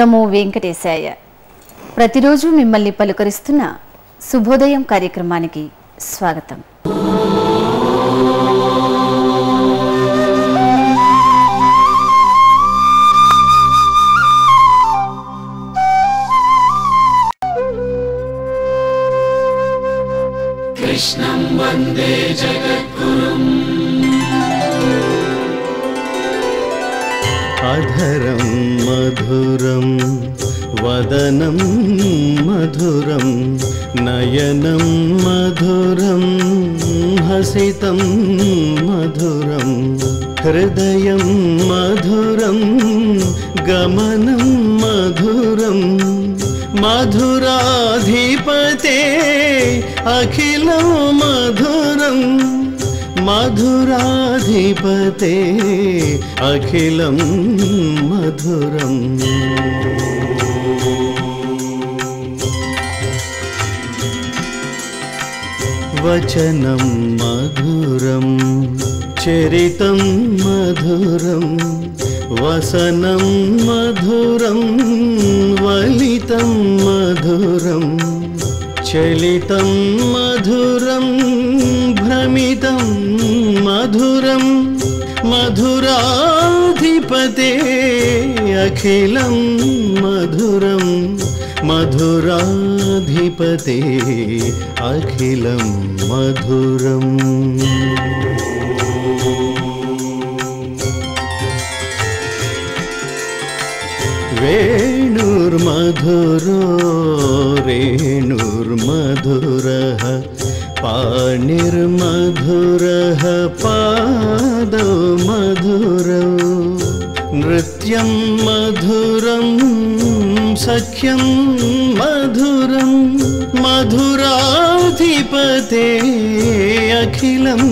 నమో వెంకటేశాయ. ప్రతిరోజు మిమ్మల్ని పలుకరిస్తున్న శుభోదయం కార్యక్రమానికి స్వాగతం. वदनं मधुरं नयनं मधुरं हसितं मधुरं हृदयं मधुरं गमनं मधुरं मधुराधिपते अखिलं मधुरं मधुराधिपते अखिलं मधुरम्। वचनं मधुरं चरितं मधुरं वसनं मधुरं वलितं मधुरं चलितं मधुरं भ्रमितं मधुरं मधुराधिपते अखिलं मधुरम्। मधुराधिपते अखिलं मधुरम्। वेणुर्मधुरो रेणुर्मधुरः पाणिर्मधुरः पादौ मधुरौ नृत्यं मधुरम्। सख्यं मधुरं मधुराधिपते अखिलं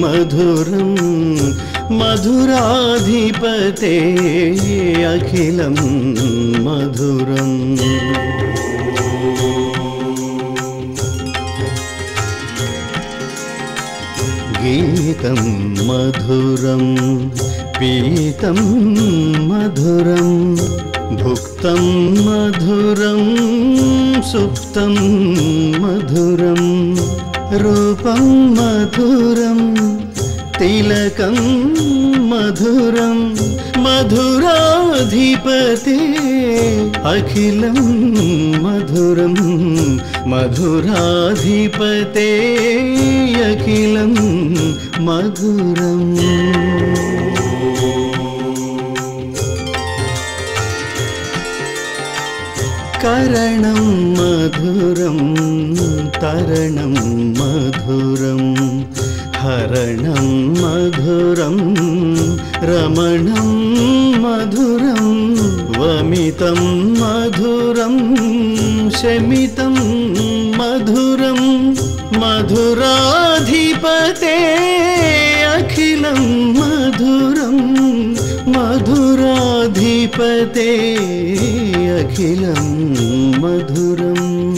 मधुरं मधुराधिपते अखिलं मधुरम्। गीतं मधुरं पीतं मधुरम्। भुक्तं मधुरं सुप्तं मधुरं रूपं मधुरं तिलकं मधुरं मधुराधिपते अखिलं मधुरं मधुराधिपते अखिलं मधुरम्। करण मधुर, तरण मधुर, हरण मधुर, रमण मधुर, वमित मधुर, शमित मधुर, मधुराधिपते अखिल मधुर, मधुराधिपते खिलं मधुरम्।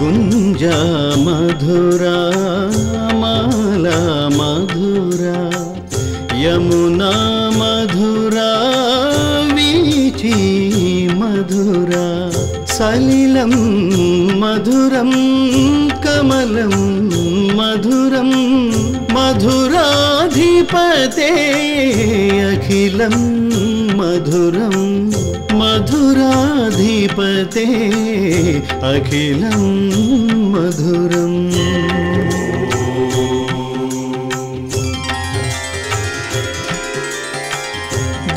गुञ्जा मधुरा माला मधुरा यमुना मधुरा वीची मधुरा सलिलं मधुरं कमलं मधुरं मधुरा പതേ അഖിലം മധുരം മധുരാധിപതേ അഖിലം മധുരം.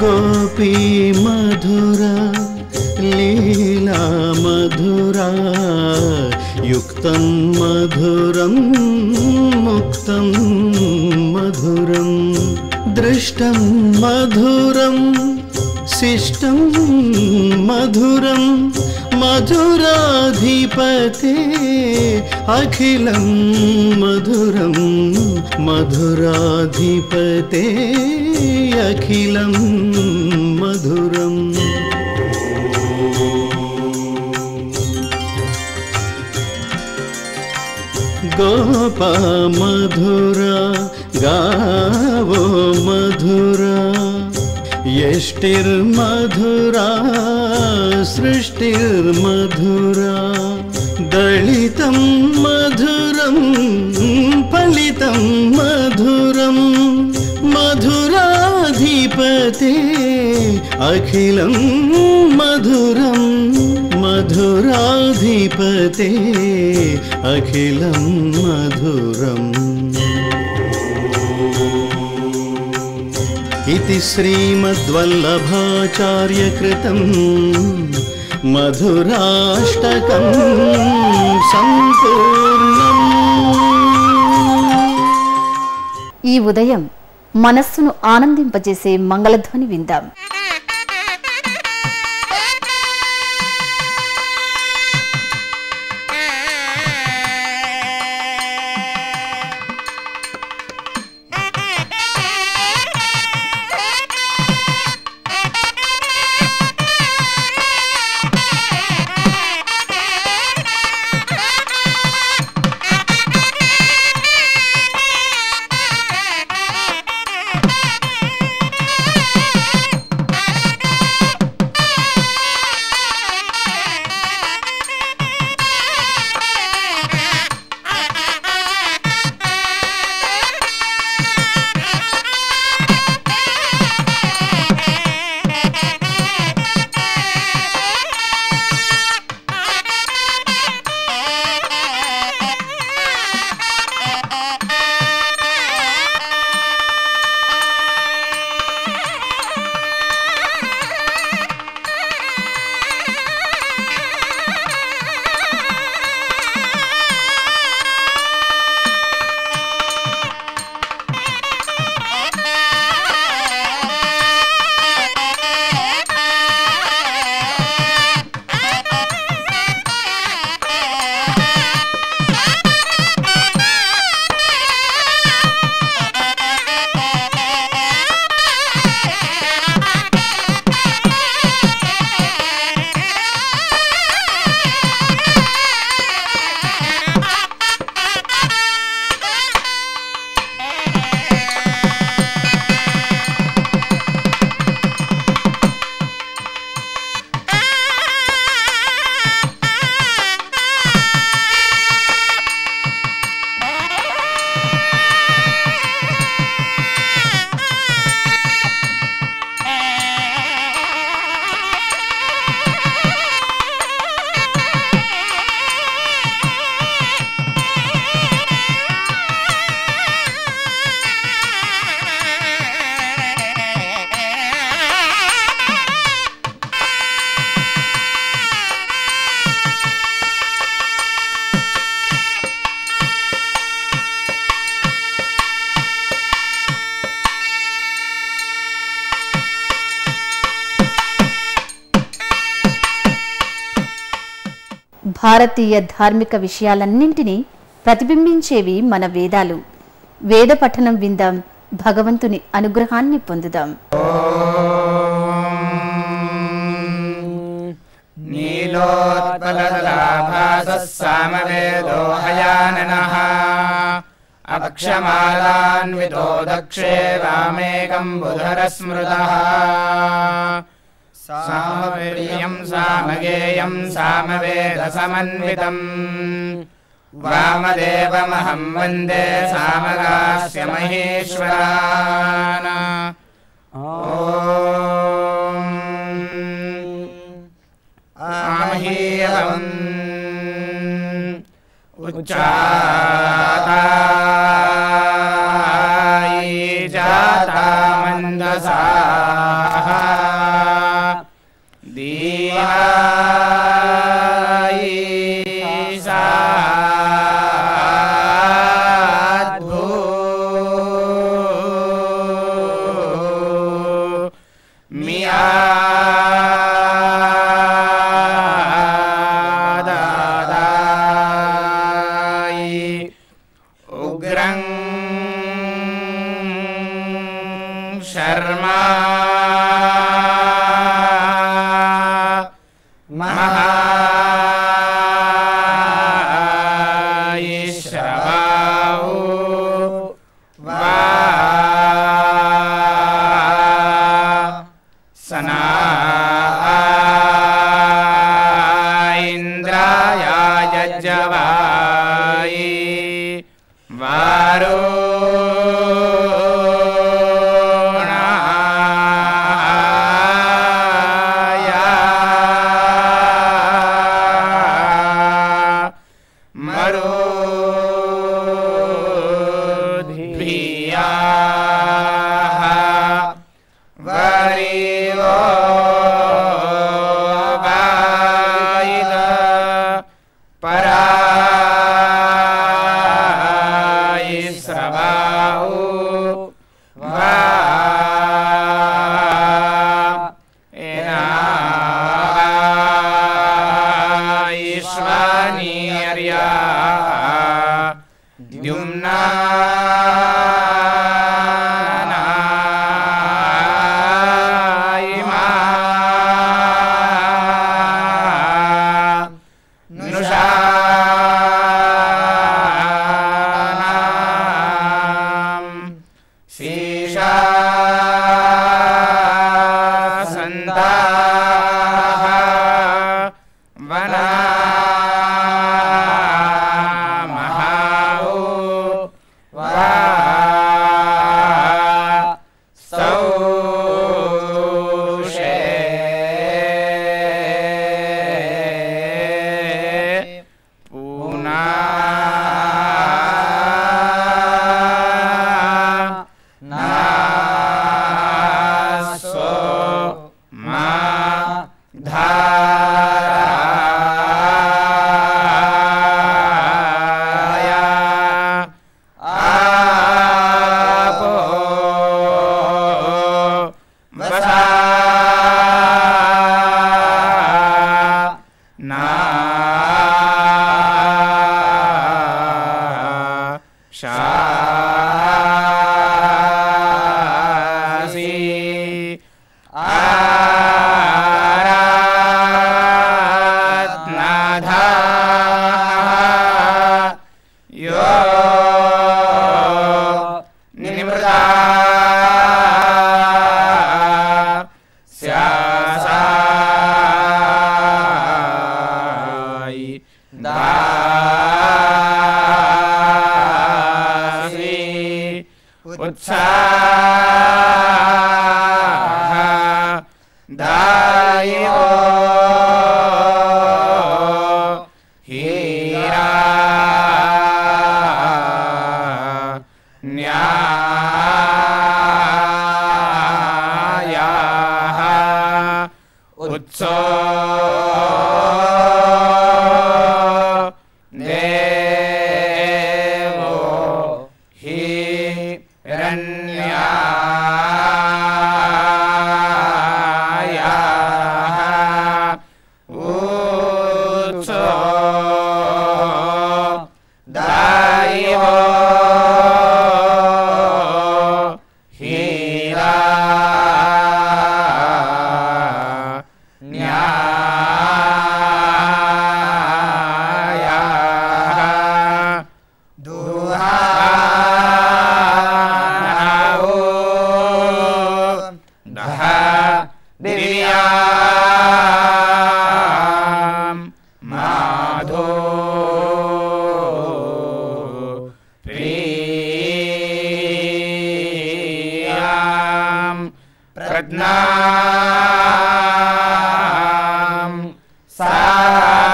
ഗോപി മധുര ലീലാ മധുര യുക്തം മധുരം दृष्टं मधुरं शिष्टं मधुरं मधुराधिपते अखिल मधुर मधुराधिपते अखिल मधुर। गोपा मधुरा गावो मधुरा यष्टिर्मधुरा सृष्टिर्मधुरा दलितं मधुरं फलितं मधुरं मधुराधिपते अखिलं मधुरं मधुराधिपते अखिलं मधुरम् इति श्रीमद्वल्लभाचार्यकृतं मधुराष्टकं सम्पूर्णम् ఈ ఉదయం మనస్సును ఆనందింపజేసే మంగళధ్వని విందాం భారతీయ ధార్మిక విషయాలన్నింటినీ ప్రతిబింబించేవి మన వేదాలు. వేద పఠనం విందాం భగవంతుని అనుగ్రహాన్ని పొందుదాం. అక్షమాలాన్వితో దక్షే రామేకం బుధర స్మృత सामप्रियम् सामगेयम् सामवेदसमन्वितम्। वामदेवमहम् वन्दे सामगास्य ॐ आमहीयवम्। उच्चातायि जाता मन्दसाः प्रज्ञा सा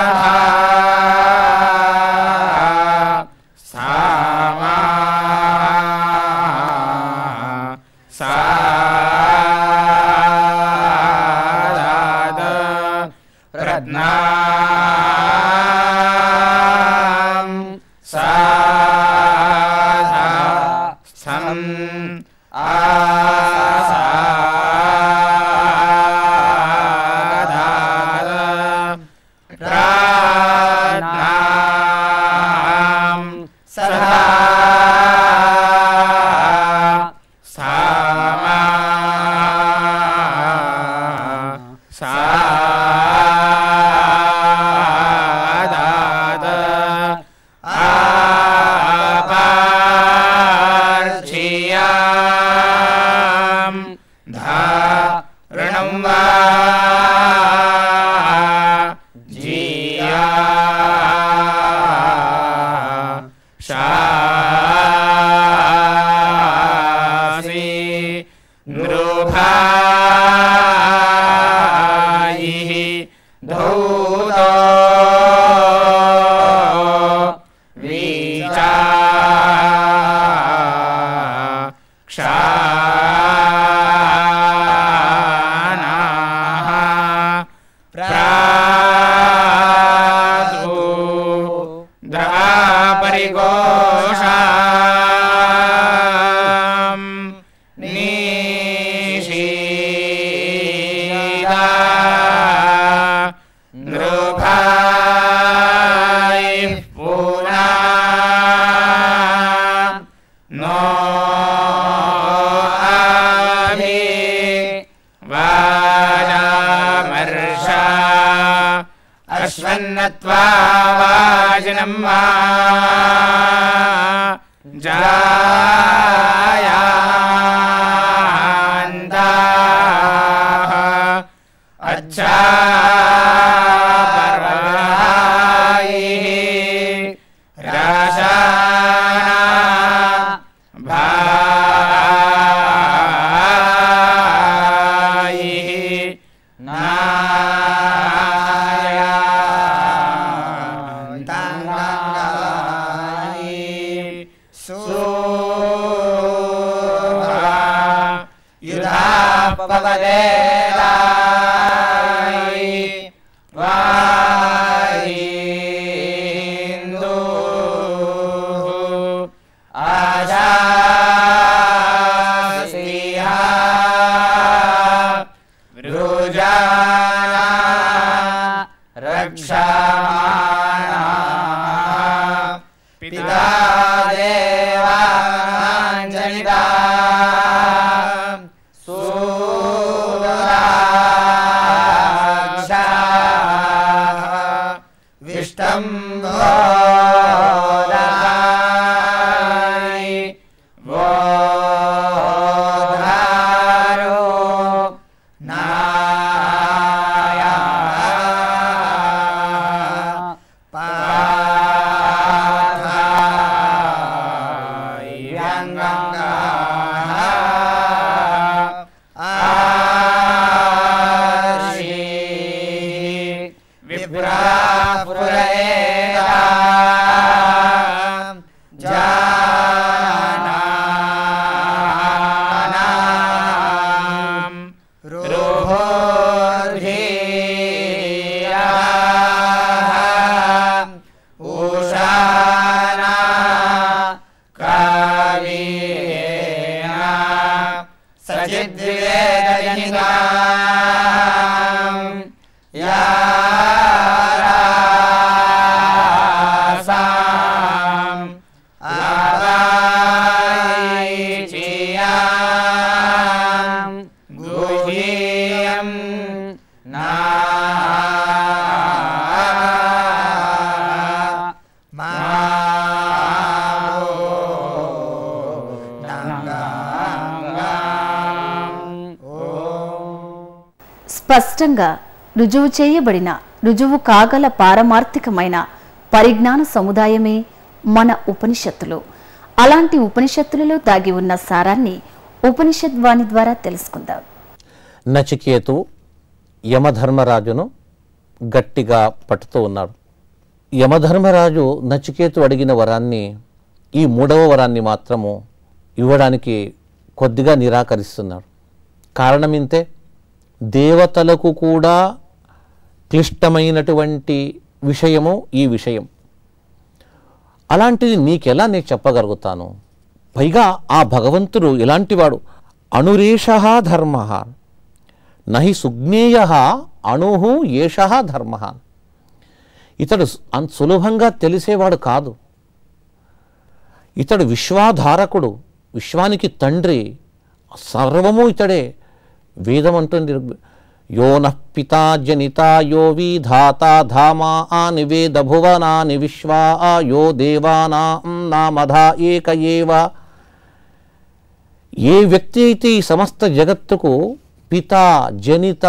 Bye. రుజువు చేయబడిన రుజువు కాగల పారమార్థికమైన పరిజ్ఞాన సముదాయమే మన ఉపనిషత్తులు. అలాంటి ఉపనిషత్తులలో దాగి ఉన్న సారాన్ని ఉపనిషద్వాణి ద్వారా తెలుసుకుందాం. నచికేతు యమధర్మరాజును గట్టిగా పట్టుతూ ఉన్నాడు యమధర్మరాజు నచికేతు అడిగిన వరాన్ని ఈ మూడవ వరాన్ని మాత్రము ఇవ్వడానికి కొద్దిగా నిరాకరిస్తున్నాడు. కారణం ఇంతే దేవతలకు కూడా క్లిష్టమైనటువంటి విషయము ఈ విషయం. అలాంటిది నీకెలా నేను చెప్పగలుగుతాను? పైగా ఆ భగవంతుడు ఎలాంటివాడు అణురేష ధర్మ. నహి సుజ్ఞేయ అణుహు ఏష ధర్మ. ఇతడు అంత సులభంగా తెలిసేవాడు కాదు. ఇతడు విశ్వాధారకుడు విశ్వానికి తండ్రి సర్వము ఇతడే. వేదం అంటుంది యో పితా జనిత యో విధాత ధామా ఆని వేద భువనాని విశ్వా యో దేవానాం నామధా ఏక ఏవ. ఏ వ్యక్తి అయితే ఈ సమస్త జగత్తుకు పిత జనిత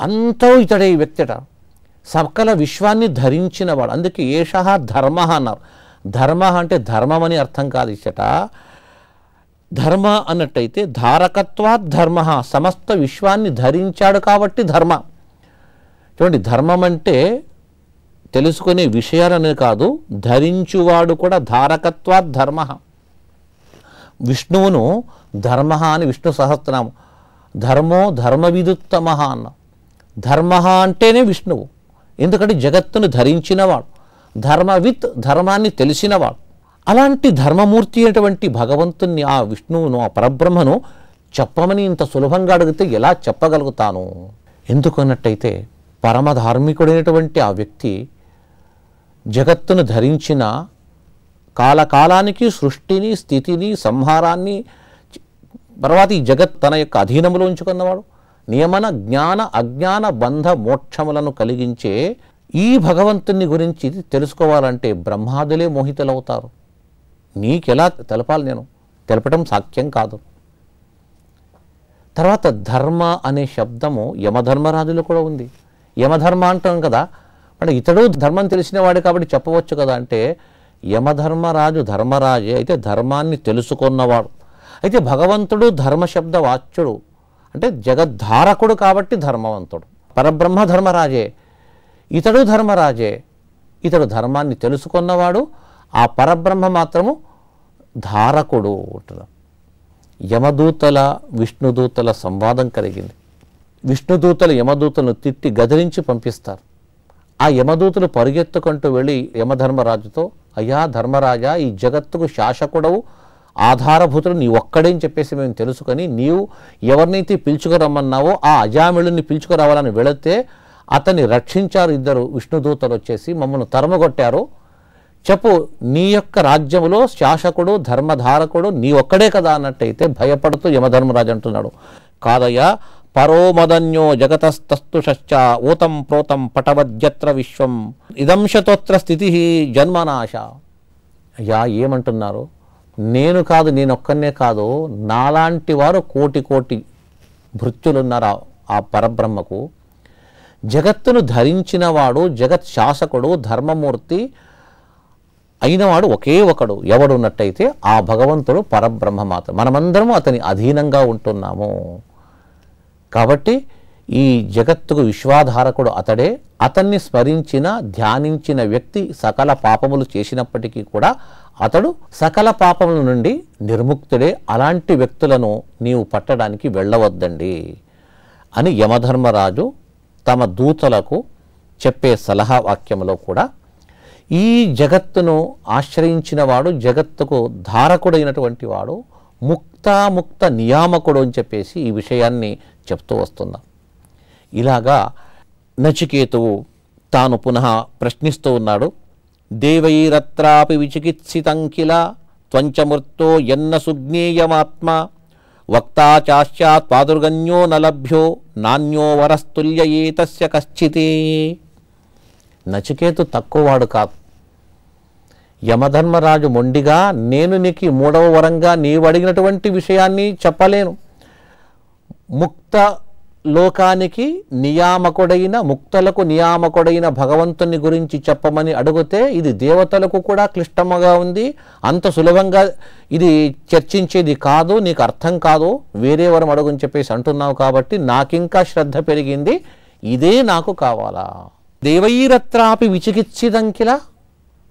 అంతో ఇతడే ఈ వ్యక్తిట సకల విశ్వాన్ని ధరించినవాడు. అందుకే ఏష ధర్మ అన్నారు. ధర్మ అంటే ధర్మం అని అర్థం కాదు ఇచ్చట. ధర్మ అన్నట్టయితే ధారకత్వాత్ ధర్మ. సమస్త విశ్వాన్ని ధరించాడు కాబట్టి ధర్మ. చూడండి ధర్మం అంటే తెలుసుకునే విషయాలనే కాదు ధరించువాడు కూడా ధారకత్వాత్ ధర్మ. విష్ణువును ధర్మ అని విష్ణు సహస్రనామం. ధర్మో ధర్మవిదుత్తమ అన్న. ధర్మ అంటేనే విష్ణువు. ఎందుకంటే జగత్తును ధరించినవాడు. ధర్మవిత్ ధర్మాన్ని తెలిసినవాడు. అలాంటి ధర్మమూర్తి అయినటువంటి భగవంతుణ్ణి ఆ విష్ణువును ఆ పరబ్రహ్మను చెప్పమని ఇంత సులభంగా అడిగితే ఎలా చెప్పగలుగుతాను? ఎందుకన్నట్టయితే పరమధార్మికుడైనటువంటి ఆ వ్యక్తి జగత్తును ధరించిన కాలకాలానికి సృష్టిని స్థితిని సంహారాన్ని తర్వాత ఈ జగత్ తన యొక్క అధీనంలో ఉంచుకున్నవాడు నియమన జ్ఞాన అజ్ఞాన బంధ మోక్షములను కలిగించే ఈ భగవంతుని గురించి తెలుసుకోవాలంటే బ్రహ్మాదులే మోహితులవుతారు. నీకెలా తెలపాలి నేను? తెలపటం సాఖ్యం కాదు. తర్వాత ధర్మ అనే శబ్దము యమధర్మరాజులో కూడా ఉంది. యమధర్మ అంటాం కదా అంటే ఇతడు ధర్మం తెలిసిన వాడు కాబట్టి చెప్పవచ్చు కదా అంటే యమధర్మరాజు ధర్మరాజే అయితే ధర్మాన్ని తెలుసుకున్నవాడు. అయితే భగవంతుడు ధర్మశబ్ద వాచ్యుడు అంటే జగద్ధారకుడు కాబట్టి ధర్మవంతుడు. పరబ్రహ్మ ధర్మరాజే ఇతడు ధర్మరాజే ఇతడు ధర్మాన్ని తెలుసుకున్నవాడు ఆ పరబ్రహ్మ మాత్రము ధారకుడు అంటున్నాడు యమదూతల విష్ణుదూతల సంవాదం కలిగింది. విష్ణుదూతలు యమదూతలను తిట్టి గదిరించి పంపిస్తారు. ఆ యమదూతలు పరిగెత్తుకుంటూ వెళ్ళి యమధర్మరాజుతో అయ్యా ధర్మరాజా ఈ జగత్తుకు శాసకుడవు ఆధారభూతుడు నీ ఒక్కడే అని చెప్పేసి మేము తెలుసుకొని నీవు ఎవరినైతే పిలుచుకురమ్మన్నావో ఆ అజామిళుని పిలుచుకురావాలని వెళితే అతన్ని రక్షించారు ఇద్దరు విష్ణుదూతలు వచ్చేసి మమ్మల్ని తరమగొట్టారు చెప్పు నీ యొక్క రాజ్యములో శాసకుడు ధర్మధారకుడు నీ ఒక్కడే కదా అన్నట్టయితే భయపడుతూ యమధర్మరాజు అంటున్నాడు. కాదయ్యా పరోమదన్యో జగతస్తస్తుషశ్చ ఊతం ప్రోతం పటవద్యత్ర విశ్వం ఇదంశతోత్ర స్థితి జన్మనాశ. అయ్యా ఏమంటున్నారు? నేను కాదు నేనొక్కనే కాదు నాలాంటి వారు కోటి కోటి భృత్యులున్నారు ఆ పరబ్రహ్మకు? జగత్తును ధరించినవాడు జగత్ శాసకుడు ధర్మమూర్తి అయినవాడు ఒకే ఒకడు ఎవడున్నట్టయితే ఆ భగవంతుడు పరబ్రహ్మ మాత్రం మనమందరము అతని అధీనంగా ఉంటున్నాము. కాబట్టి ఈ జగత్తుకు విశ్వాధారకుడు అతడే. అతన్ని స్మరించిన ధ్యానించిన వ్యక్తి సకల పాపములు చేసినప్పటికీ కూడా అతడు సకల పాపముల నుండి నిర్ముక్తుడే. అలాంటి వ్యక్తులను నీవు పట్టడానికి వెళ్ళవద్దండి అని యమధర్మరాజు తమ దూతలకు చెప్పే సలహా వాక్యంలో కూడా ఈ జగత్తును ఆశ్రయించిన వాడు జగత్తుకు ధారకుడైనటువంటి వాడు ముక్తాముక్త నియామకుడు అని చెప్పేసి ఈ విషయాన్ని చెప్తూ వస్తున్నాం. ఇలాగా నచికేతువు తాను పునః ప్రశ్నిస్తూ ఉన్నాడు. దేవైరత్రాపి విచికిత్సితం కిల త్వంచమృత్తో ఎన్న సుజ్ఞేయమాత్మ వక్తా చాశ్చాత్ నలభ్యో నాణ్యో వరస్తుల్య ఏతస్య కశ్చితే. నచికేతు తక్కువవాడు కాదు. యమధర్మరాజు మొండిగా నేను నీకు మూడవ వరంగా నీవు అడిగినటువంటి విషయాన్ని చెప్పలేను. ముక్త లోకానికి నియామకుడైన ముక్తలకు నియామకుడైన భగవంతుని గురించి చెప్పమని అడిగితే ఇది దేవతలకు కూడా క్లిష్టముగా ఉంది. అంత సులభంగా ఇది చర్చించేది కాదు నీకు అర్థం కాదు. వేరే వరం అడుగుని చెప్పేసి అంటున్నావు కాబట్టి నాకింకా శ్రద్ధ పెరిగింది. ఇదే నాకు కావాలా? దేవైరత్రాపి విచికిత్సిదంకిలా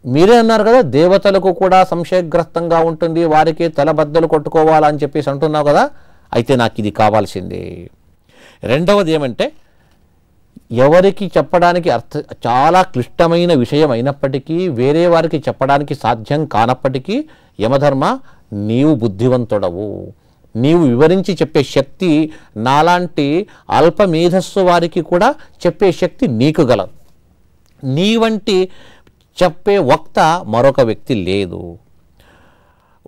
మీరే అన్నారు కదా దేవతలకు కూడా సంశయగ్రస్తంగా ఉంటుంది వారికి తలబద్దలు కొట్టుకోవాలని చెప్పేసి అంటున్నావు కదా అయితే నాకు ఇది కావాల్సింది. రెండవది ఏమంటే ఎవరికి చెప్పడానికి అర్థ చాలా క్లిష్టమైన విషయం అయినప్పటికీ వేరే వారికి చెప్పడానికి సాధ్యం కానప్పటికీ యమధర్మ నీవు బుద్ధివంతుడవు. నీవు వివరించి చెప్పే శక్తి నాలాంటి అల్ప మేధస్సు వారికి కూడా చెప్పే శక్తి నీకు గలదు. నీ వంటి చెప్పే వక్త మరొక వ్యక్తి లేదు.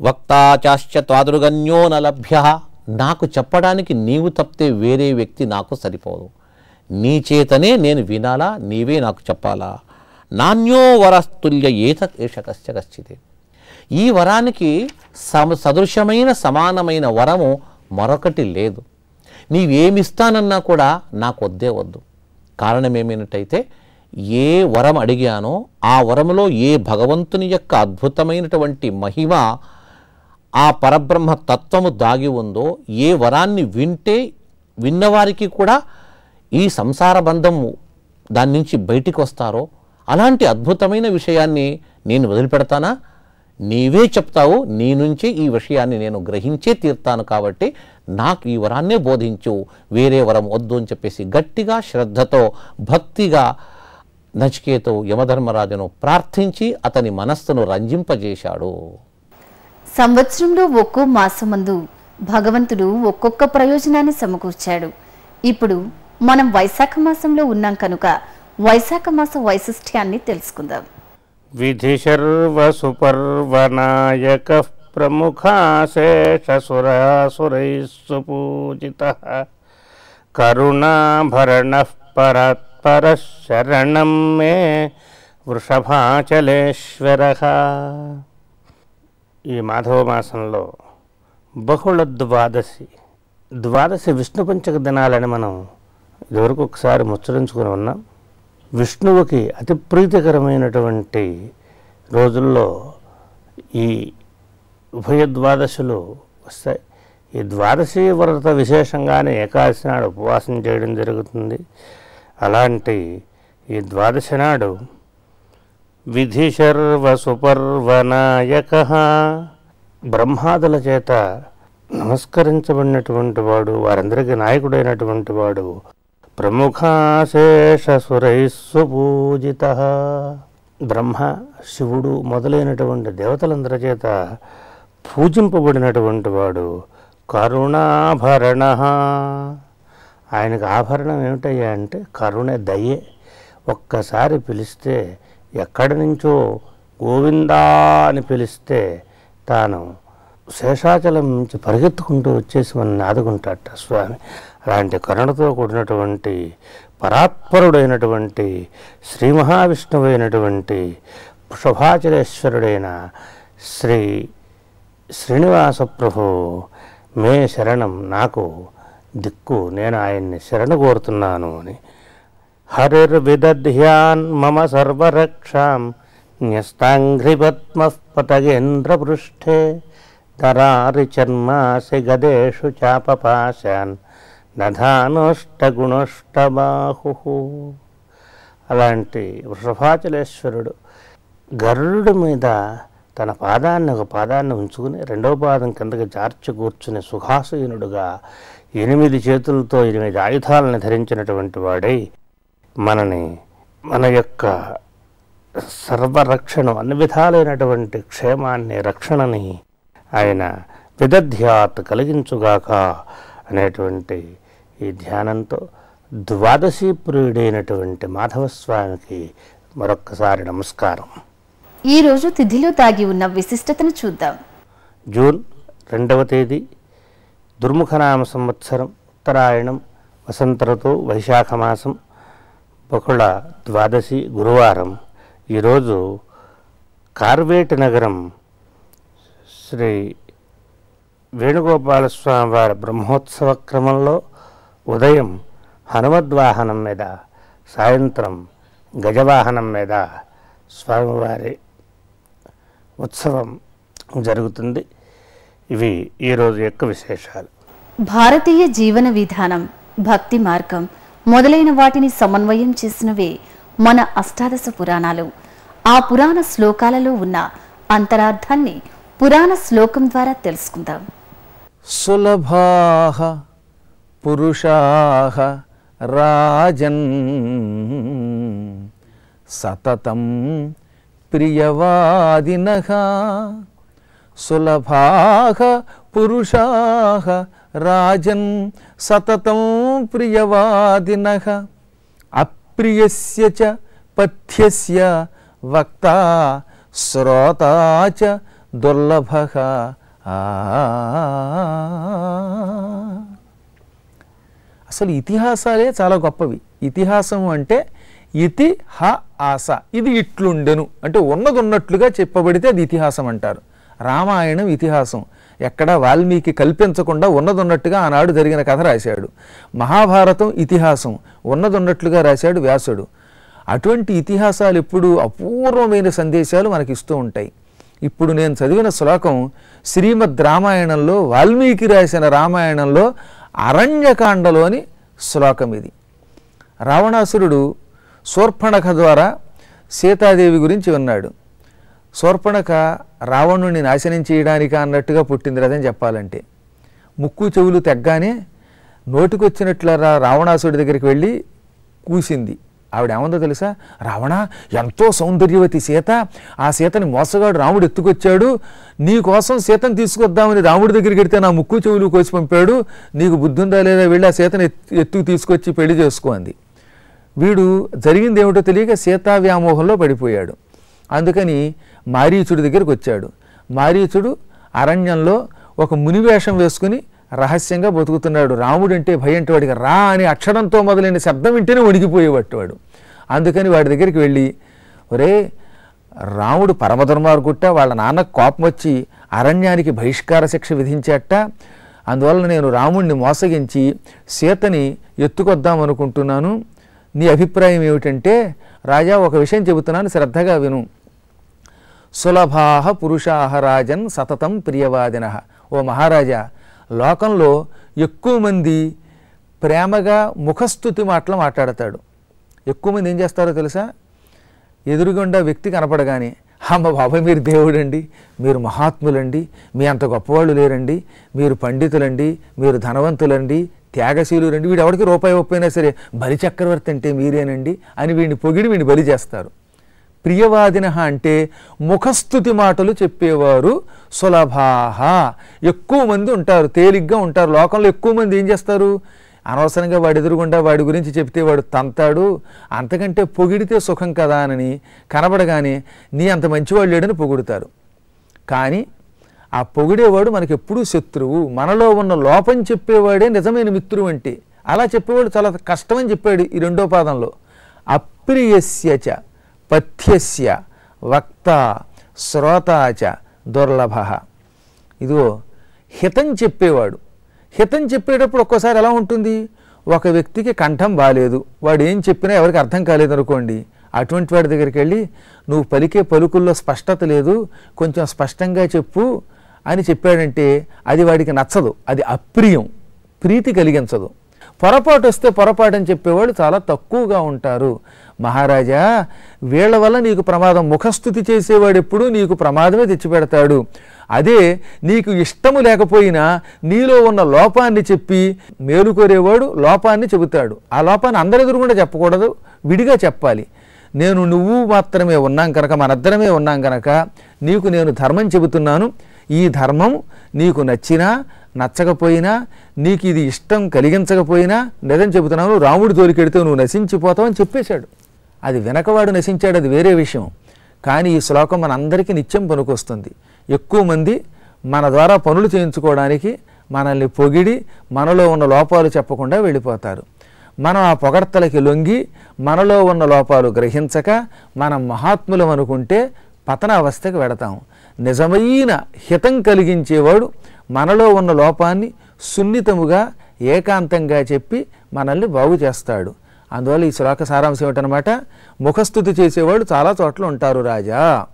వక్తాచాశ్చ త్వాదురుగన్యో నలభ్య. నాకు చెప్పడానికి నీవు తప్పితే వేరే వ్యక్తి నాకు సరిపోదు. నీ చేతనే నేను వినాలా నీవే నాకు చెప్పాలా? నాణ్యో వరస్తుల్య ఏత ఏషకస్య కశ్చితే. ఈ వరానికి సమ సదృశమైన సమానమైన వరము మరొకటి లేదు. నీవేమిస్తానన్నా కూడా నాకు వద్దే వద్దు. కారణం ఏమైనట్టయితే ఏ వరం అడిగానో ఆ వరములో ఏ భగవంతుని యొక్క అద్భుతమైనటువంటి మహిమ ఆ పరబ్రహ్మ తత్వము దాగి ఉందో ఏ వరాన్ని వింటే విన్నవారికి కూడా ఈ సంసార బంధము దాని నుంచి బయటికి వస్తారో అలాంటి అద్భుతమైన విషయాన్ని నేను వదిలిపెడతానా? నీవే చెప్తావు నీ నుంచే ఈ విషయాన్ని నేను గ్రహించే తీర్తాను కాబట్టి నాకు ఈ వరాన్నే బోధించు వేరే వరం వద్దు అని చెప్పేసి గట్టిగా శ్రద్ధతో భక్తిగా నచికేతు యమధర్మరాజును ప్రార్థించి అతని మనస్సును రంజింపజేశాడు. సంవత్సరంలో ఒక్కో మాసమందు భగవంతుడు ఒక్కొక్క ప్రయోజనాన్ని సమకూర్చాడు. ఇప్పుడు మనం వైశాఖ మాసంలో ఉన్నాం కనుక వైశాఖ మాస వైశిష్ట్యాన్ని తెలుసుకుందాం. విధిశర్వసుపర్వనాయక ప్రముఖాశేషసురాసురైः సుపూజితः కరుణాభరణः పరాత్పరः శరణం మే వృషభాచలేశ్వర ఈ మాధవ మాసంలో బహుళ ద్వాదశి ద్వాదశి విష్ణు పంచక దినాలని మనం ఇదివరకు ఒకసారి ముచ్చరించుకుని ఉన్నాం. విష్ణువుకి అతి ప్రీతికరమైనటువంటి రోజుల్లో ఈ ఉభయ ద్వాదశులు వస్తాయి. ఈ ద్వాదశి వ్రత విశేషంగానే ఏకాదశి నాడు ఉపవాసం చేయడం జరుగుతుంది. అలాంటి ఈ ద్వాదశి నాడు విధి సర్వసుపర్వనాయక బ్రహ్మాదుల చేత నమస్కరించబడినటువంటి వాడు వారందరికీ నాయకుడైనటువంటి వాడు ప్రముఖాశేషసురైస్సు పూజిత. బ్రహ్మ శివుడు మొదలైనటువంటి దేవతలందరి చేత పూజింపబడినటువంటి వాడు కరుణాభరణ. ఆయనకు ఆభరణం ఏమిటయ్యా అంటే కరుణ దయే. ఒక్కసారి పిలిస్తే ఎక్కడి నుంచో గోవిందా అని పిలిస్తే తాను శేషాచలం నుంచి పరిగెత్తుకుంటూ వచ్చేసి మనల్ని ఆదుకుంటాట స్వామి. అలాంటి కరుణతో కూడినటువంటి పరాత్పరుడైనటువంటి శ్రీ మహావిష్ణువైనటువంటి వృషభాచలేశ్వరుడైన శ్రీ శ్రీనివాస ప్రభు మే శరణం నాకు దిక్కు నేను ఆయన్ని శరణ కోరుతున్నాను అని. హరిర్విదధ్యాన్ మమ సర్వరక్షాం న్యస్తాంఘ్రిపద్మ పటగేంద్రపృష్ఠే దరారి చర్మాసి గదేషు చాపపాశాన్ నధానోష్టగుణోష్టబాహు. అలాంటి వృషభాచలేశ్వరుడు గరుడు మీద తన పాదాన్ని ఒక పాదాన్ని ఉంచుకుని రెండవ పాదం కిందకి జార్చి కూర్చుని సుఖాసీనుడుగా ఎనిమిది చేతులతో ఎనిమిది ఆయుధాలను ధరించినటువంటి వాడై మనని మన యొక్క సర్వరక్షణ అన్ని విధాలైనటువంటి క్షేమాన్ని రక్షణని ఆయన విదధ్యాత్ కలిగించుగాక అనేటువంటి ఈ ధ్యానంతో ద్వాదశి ప్రియుడైనటువంటి మాధవస్వామికి మరొక్కసారి నమస్కారం. ఈ రోజు తిథిలో దాగి ఉన్న విశిష్టతను చూద్దాం. జూన్ రెండవ తేదీ దుర్ముఖనామ సంవత్సరం ఉత్తరాయణం వసంత ఋతువు వైశాఖ మాసం బహుళ ద్వాదశి గురువారం. ఈరోజు కార్వేటి నగరం శ్రీ వేణుగోపాలస్వామి వారి బ్రహ్మోత్సవ క్రమంలో ఉదయం హనుమద్వాహనం మీద సాయంత్రం గజవాహనం మీద స్వామివారి ఉత్సవం జరుగుతుంది. ఇవి ఈరోజు యొక్క విశేషాలు. భారతీయ జీవన విధానం భక్తి మార్గం మొదలైన వాటిని సమన్వయం చేసినవే మన అష్టాదశ పురాణాలు. ఆ పురాణ శ్లోకాలలో ఉన్న అంతరార్థాన్ని పురాణ శ్లోకం ద్వారా తెలుసుకుందాం. సులభా పురుషా రాజన్ సతతం ప్రియవాదిన సులభాహ పురుషాహ రాజన్ సతతం ప్రియవాదిన అప్రియస్య చ పథ్యస్య వక్త శ్రోత చ దుర్లభ అసలు ఇతిహాసాలే చాలా గొప్పవి. ఇతిహాసం అంటే ఇతి హ ఆస. ఇది ఇట్లుండెను. అంటే ఉన్నది ఉన్నట్లుగా చెప్పబడితే అది ఇతిహాసం అంటారు. రామాయణం ఇతిహాసం. ఎక్కడ వాల్మీకి కల్పించకుండా ఉన్నదొన్నట్టుగా ఆనాడు జరిగిన కథ రాశాడు. మహాభారతం ఇతిహాసం. ఉన్నదొన్నట్లుగా రాశాడు వ్యాసుడు. అటువంటి ఇతిహాసాలు ఎప్పుడు అపూర్వమైన సందేశాలు మనకి ఇస్తూ ఉంటాయి. ఇప్పుడు నేను చదివిన శ్లోకం శ్రీమద్ రామాయణంలో వాల్మీకి రాసిన రామాయణంలో అరణ్యకాండలోని శ్లోకం ఇది. రావణాసురుడు శూర్పణఖ ద్వారా సీతాదేవి గురించి విన్నాడు. శూర్పణఖ రావణుని నాశనం చేయడానికి అన్నట్టుగా పుట్టింది రథం చెప్పాలంటే. ముక్కు చెవులు తెగ్గానే నోటికొచ్చినట్ల రా- రావణాసుడి దగ్గరికి వెళ్ళి కూసింది. ఆవిడ ఏమందో తెలుసా? రావణ ఎంతో సౌందర్యవతి సీత ఆ సీతని మోసగాడు రాముడు ఎత్తుకొచ్చాడు. నీ కోసం సీతను తీసుకొద్దామని రాముడి దగ్గరికి వెడితే నా ముక్కు చెవులు కోసి పంపాడు. నీకు బుద్ధి ఉందా లేదా వెళ్ళి ఆ సీతను ఎత్తు ఎత్తుకు తీసుకొచ్చి పెళ్ళి చేసుకో అంది. వీడు జరిగింది ఏమిటో తెలియక సీతా వ్యామోహంలో పడిపోయాడు. అందుకని మారీచుడి దగ్గరికి వచ్చాడు. మారీచుడు అరణ్యంలో ఒక మునివేషం వేసుకుని రహస్యంగా బతుకుతున్నాడు. రాముడు అంటే భయం వాడికి రా అని అక్షరంతో మొదలైన శబ్దం వింటేనే వణికిపోయేవాడు వాడు. అందుకని వాడి దగ్గరికి వెళ్ళి ఒరే రాముడు పరమధర్మార్గుట్ట వాళ్ళ నాన్న కోపం వచ్చి అరణ్యానికి బహిష్కార శిక్ష విధించేట. అందువల్ల నేను రాముణ్ణి మోసగించి సీతని ఎత్తుకొద్దాం అనుకుంటున్నాను. నీ అభిప్రాయం ఏమిటంటే రాజా ఒక విషయం చెబుతున్నాను శ్రద్ధగా విను. సులభాహ పురుషాహ రాజన్ సతతం ప్రియవాదిన. ఓ మహారాజా లోకంలో ఎక్కువ మంది ప్రేమగా ముఖస్థుతి మాటలు మాట్లాడతాడు. ఎక్కువ మంది ఏం చేస్తారో తెలుసా? ఎదురుగుండా వ్యక్తి కనపడగానే అమ్మ బాబాయ్ మీరు దేవుడండి మీరు మహాత్ములండి మీ అంత గొప్పవాళ్ళు లేరండి మీరు పండితులండి మీరు ధనవంతులండి త్యాగశీలురండి వీడు ఎవరికి రూపాయి ఒప్పైనా సరే బలి చక్రవర్తి అంటే మీరేనండి అని వీడిని పొగిడి వీడిని బలి చేస్తారు. ప్రియవాదిన అంటే ముఖస్థుతి మాటలు చెప్పేవారు సులభాహ. ఎక్కువ మంది ఉంటారు తేలిగ్గా ఉంటారు. లోకంలో ఎక్కువ మంది ఏం చేస్తారు? అనవసరంగా వాడి ఎదురుగుండా వాడి గురించి చెప్తే వాడు తంతాడు. అంతకంటే పొగిడితే సుఖం కదా అని కనబడగానే నీ అంత మంచివాడు లేడని పొగుడుతారు. కానీ ఆ పొగిడేవాడు మనకి ఎప్పుడూ శత్రువు. మనలో ఉన్న లోపం చెప్పేవాడే నిజమైన మిత్రువు అంటే. అలా చెప్పేవాడు చాలా కష్టమని చెప్పాడు ఈ రెండో పాదంలో. అప్రియస్యచ పథ్యస్య వక్త శ్రోతాచ దుర్లభ ఇదిగో హితం చెప్పేవాడు. హితం చెప్పేటప్పుడు ఒక్కోసారి ఎలా ఉంటుంది? ఒక వ్యక్తికి కంఠం బాలేదు వాడు ఏం చెప్పినా ఎవరికి అర్థం కాలేదు అనుకోండి. అటువంటి వాడి దగ్గరికి వెళ్ళి నువ్వు పలికే పలుకుల్లో స్పష్టత లేదు కొంచెం స్పష్టంగా చెప్పు అని చెప్పాడంటే అది వాడికి నచ్చదు. అది అప్రియం ప్రీతి కలిగించదు. పొరపాటు వస్తే పొరపాటు అని చెప్పేవాడు చాలా తక్కువగా ఉంటారు. మహారాజా వీళ్ళ వల్ల నీకు ప్రమాదం. ముఖస్థుతి చేసేవాడు ఎప్పుడు నీకు ప్రమాదమే తెచ్చిపెడతాడు. అదే నీకు ఇష్టము లేకపోయినా నీలో ఉన్న లోపాన్ని చెప్పి మేలుకోరేవాడు లోపాన్ని చెబుతాడు. ఆ లోపాన్ని అందరి ఎదురుగుండా చెప్పకూడదు విడిగా చెప్పాలి. నేను నువ్వు మాత్రమే ఉన్నాం కనుక మనిద్దరమే ఉన్నాం కనుక నీకు నేను ధర్మం చెబుతున్నాను. ఈ ధర్మం నీకు నచ్చినా నచ్చకపోయినా నీకు ఇది ఇష్టం కలిగించకపోయినా నిజం చెబుతున్నాను రాముడి తోలికెడితే నువ్వు నశించిపోతావు అని చెప్పేశాడు. అది వెనకవాడు నశించాడు అది వేరే విషయం. కానీ ఈ శ్లోకం మన అందరికీ నిత్యం పనికొస్తుంది. ఎక్కువ మంది మన ద్వారా పనులు చేయించుకోవడానికి మనల్ని పొగిడి మనలో ఉన్న లోపాలు చెప్పకుండా వెళ్ళిపోతారు. మనం ఆ పొగడ్తలకి లొంగి మనలో ఉన్న లోపాలు గ్రహించక మనం మహాత్ములం అనుకుంటే పతన వెడతాం. నిజమైన హితం కలిగించేవాడు మనలో ఉన్న లోపాన్ని సున్నితముగా ఏకాంతంగా చెప్పి మనల్ని బాగు చేస్తాడు. అందువల్ల ఈ శ్లోక సారాంశం ఏమిటనమాట? ముఖస్థుతి చేసేవాడు చాలా చోట్ల ఉంటారు రాజా.